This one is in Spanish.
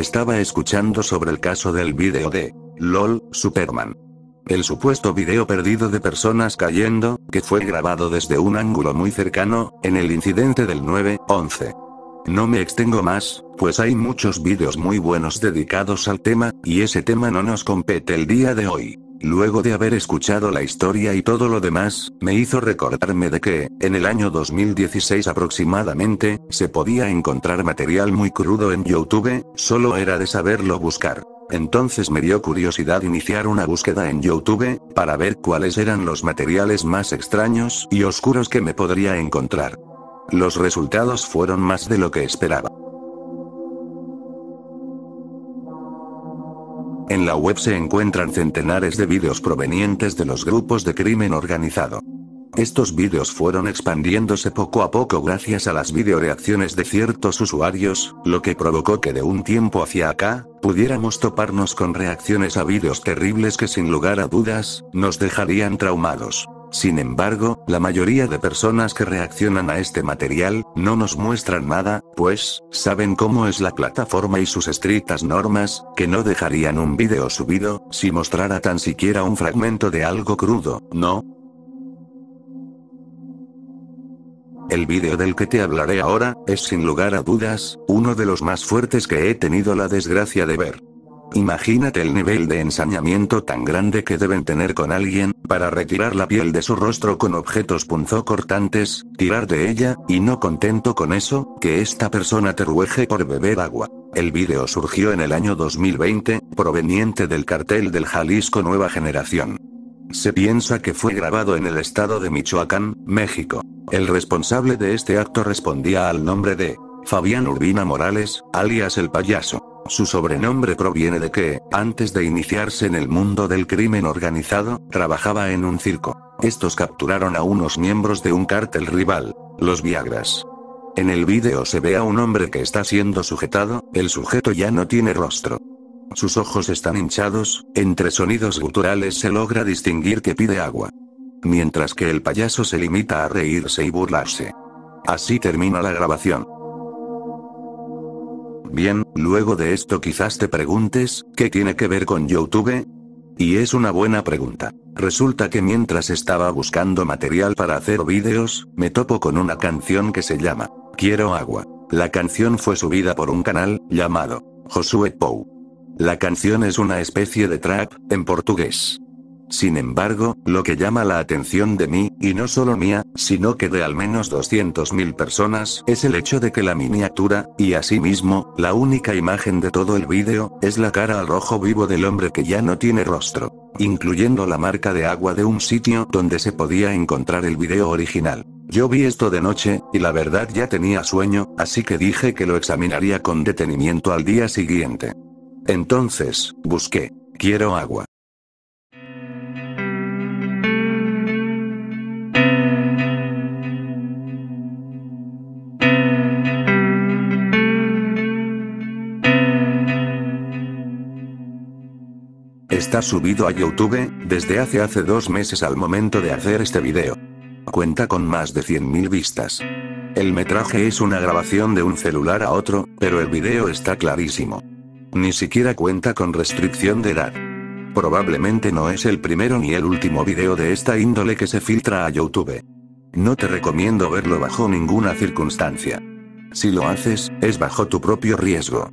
estaba escuchando sobre el caso del vídeo de LOL, Superman. El supuesto video perdido de personas cayendo, que fue grabado desde un ángulo muy cercano, en el incidente del 9-11. No me extengo más, pues hay muchos vídeos muy buenos dedicados al tema, y ese tema no nos compete el día de hoy. Luego de haber escuchado la historia y todo lo demás, me hizo recordarme de que, en el año 2016 aproximadamente, se podía encontrar material muy crudo en YouTube, solo era de saberlo buscar. Entonces me dio curiosidad iniciar una búsqueda en YouTube, para ver cuáles eran los materiales más extraños y oscuros que me podría encontrar. Los resultados fueron más de lo que esperaba. En la web se encuentran centenares de vídeos provenientes de los grupos de crimen organizado. Estos vídeos fueron expandiéndose poco a poco gracias a las videoreacciones de ciertos usuarios, lo que provocó que de un tiempo hacia acá, pudiéramos toparnos con reacciones a vídeos terribles que sin lugar a dudas, nos dejarían traumados. Sin embargo, la mayoría de personas que reaccionan a este material, no nos muestran nada, pues, saben cómo es la plataforma y sus estrictas normas, que no dejarían un vídeo subido, si mostrara tan siquiera un fragmento de algo crudo, ¿no? El vídeo del que te hablaré ahora, es sin lugar a dudas, uno de los más fuertes que he tenido la desgracia de ver. Imagínate el nivel de ensañamiento tan grande que deben tener con alguien, para retirar la piel de su rostro con objetos punzocortantes, tirar de ella, y no contento con eso, que esta persona te rueje por beber agua. El vídeo surgió en el año 2020, proveniente del cartel del Jalisco Nueva Generación. Se piensa que fue grabado en el estado de Michoacán, México. El responsable de este acto respondía al nombre de Fabián Urbina Morales, alias el payaso. Su sobrenombre proviene de que, antes de iniciarse en el mundo del crimen organizado, trabajaba en un circo. Estos capturaron a unos miembros de un cártel rival, los Viagras. En el vídeo se ve a un hombre que está siendo sujetado, el sujeto ya no tiene rostro. Sus ojos están hinchados, entre sonidos guturales se logra distinguir que pide agua. Mientras que el payaso se limita a reírse y burlarse. Así termina la grabación. Bien, luego de esto quizás te preguntes, ¿qué tiene que ver con YouTube? Y es una buena pregunta. Resulta que mientras estaba buscando material para hacer vídeos, me topo con una canción que se llama Quiero agua. La canción fue subida por un canal, llamado Josué Pou. La canción es una especie de trap, en portugués. Sin embargo, lo que llama la atención de mí, y no solo mía, sino que de al menos 200.000 personas, es el hecho de que la miniatura, y asimismo, la única imagen de todo el vídeo, es la cara al rojo vivo del hombre que ya no tiene rostro. Incluyendo la marca de agua de un sitio donde se podía encontrar el video original. Yo vi esto de noche, y la verdad ya tenía sueño, así que dije que lo examinaría con detenimiento al día siguiente. Entonces, busqué. Quiero agua. Está subido a YouTube, desde hace hace dos meses al momento de hacer este video. Cuenta con más de 100.000 vistas. El metraje es una grabación de un celular a otro, pero el video está clarísimo. Ni siquiera cuenta con restricción de edad. Probablemente no es el primero ni el último video de esta índole que se filtra a YouTube. No te recomiendo verlo bajo ninguna circunstancia. Si lo haces, es bajo tu propio riesgo.